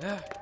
诶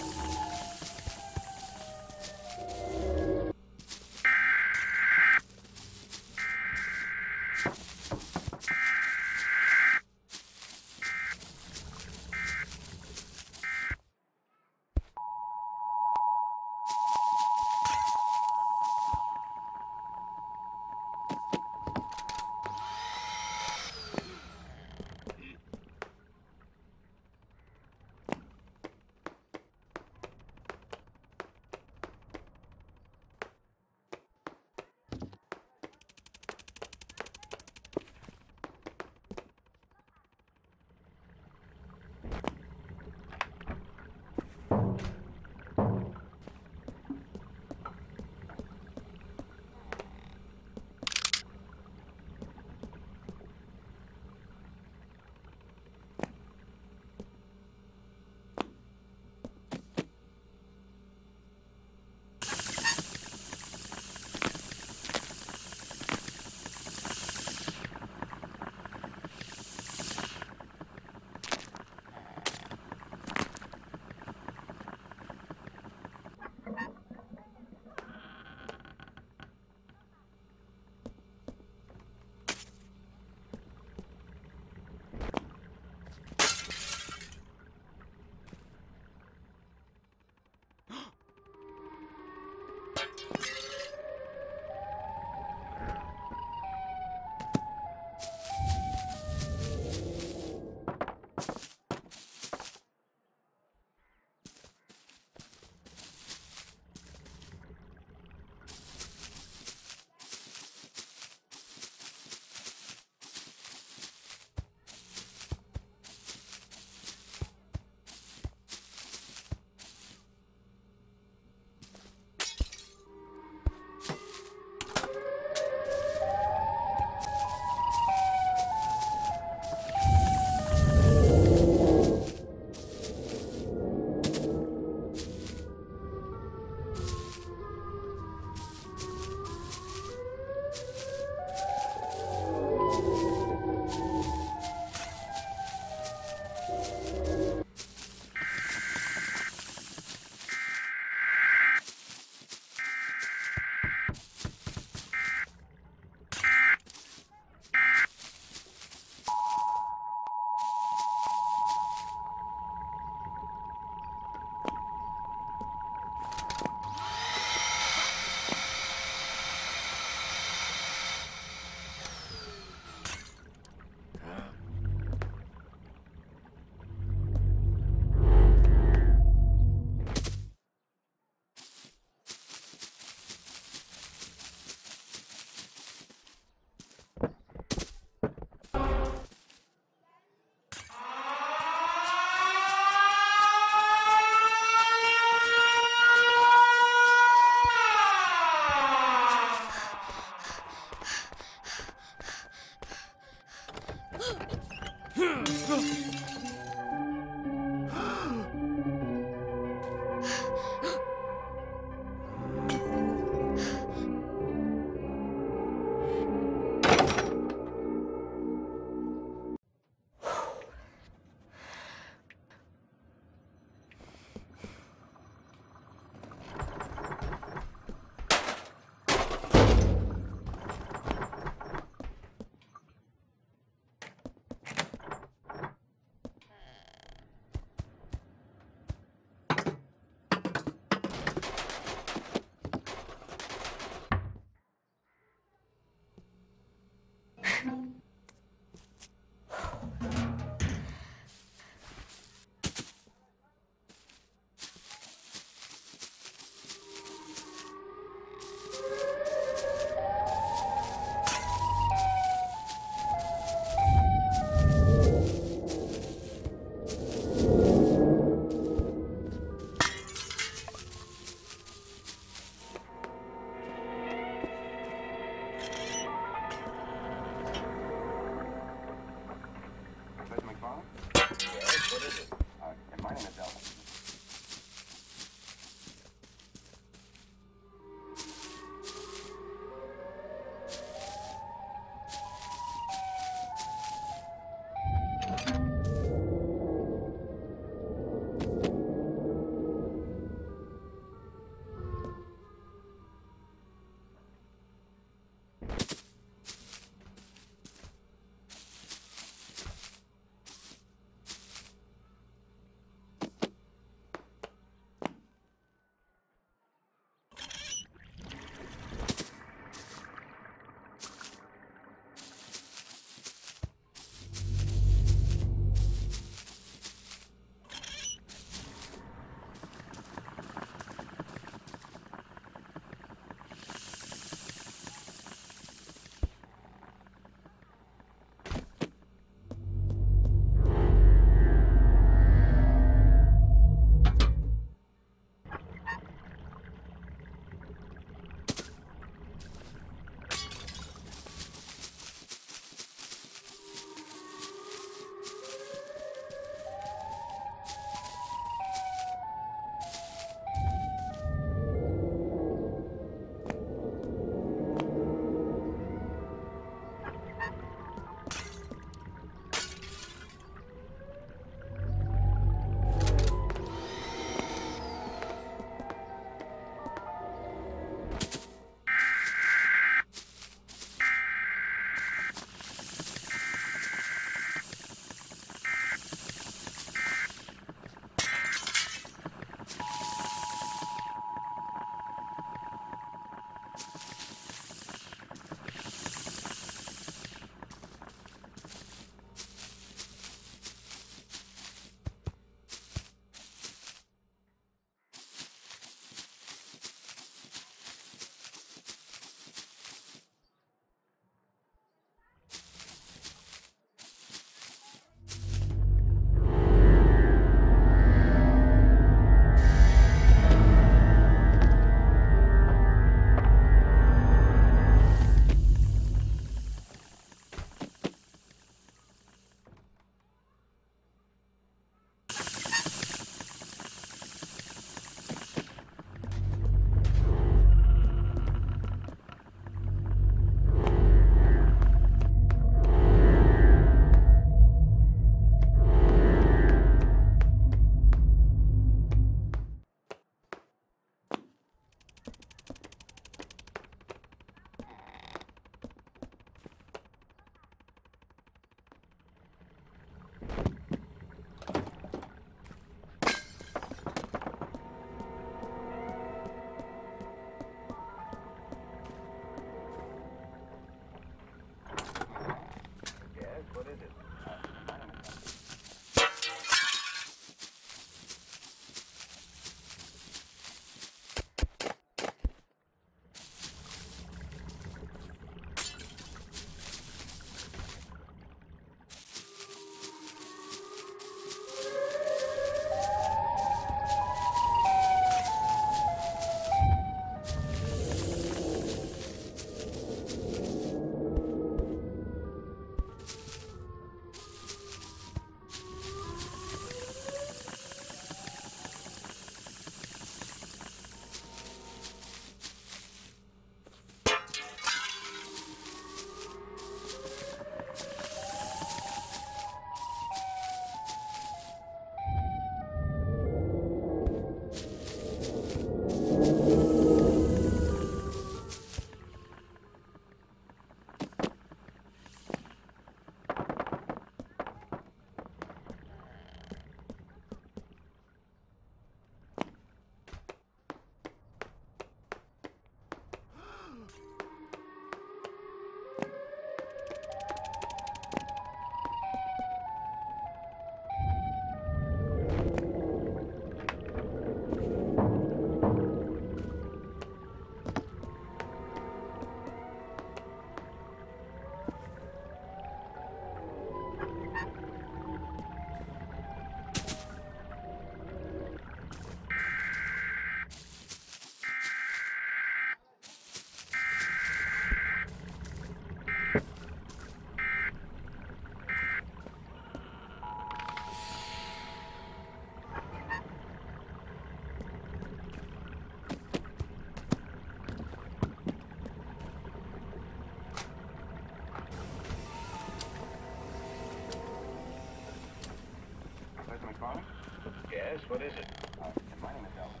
Yes, what is it? Uh, my name is Elvis.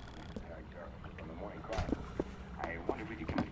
Jarvis from the Morning Chronicle. I wonder if we could come